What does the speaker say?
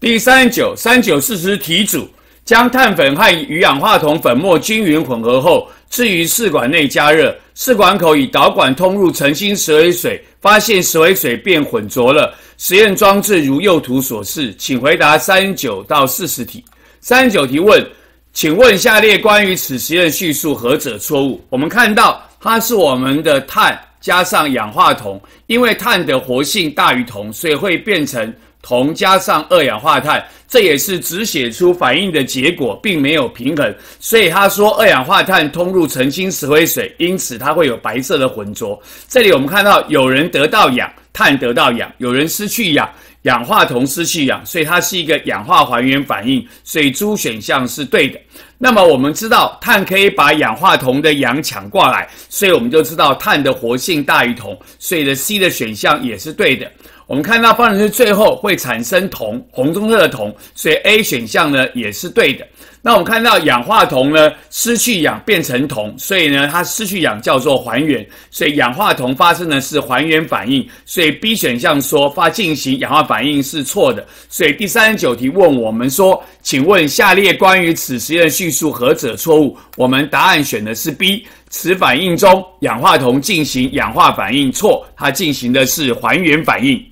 第三十九、三九四十题组：将碳粉和与氧化铜粉末均匀混合后，置于试管内加热。试管口以导管通入澄清石灰水，发现石灰水变浑浊了。实验装置如右图所示，请回答三九到四十题。三十九题问：请问下列关于此实验叙述何者错误？我们看到它是我们的碳加上氧化铜，因为碳的活性大于铜，所以会变成。铜加上二氧化碳，这也是只写出反应的结果，并没有平衡。所以他说二氧化碳通入澄清石灰水，因此它会有白色的浑浊。这里我们看到有人得到氧，碳得到氧；有人失去氧，氧化铜失去氧，所以它是一个氧化还原反应。所以猪选项是对的。那么我们知道碳可以把氧化铜的氧抢过来，所以我们就知道碳的活性大于铜，所以的 C 的选项也是对的。我们看到方程式最后会产生铜，红棕色的铜，所以 A 选项呢也是对的。那我们看到氧化铜呢失去氧变成铜，所以呢它失去氧叫做还原，所以氧化铜发生的是还原反应，所以 B 选项说发进行氧化反应是错的。所以第三十九题问我们说，请问下列关于此实验叙述何者错误？我们答案选的是 B，此反应中氧化铜进行氧化反应错，它进行的是还原反应。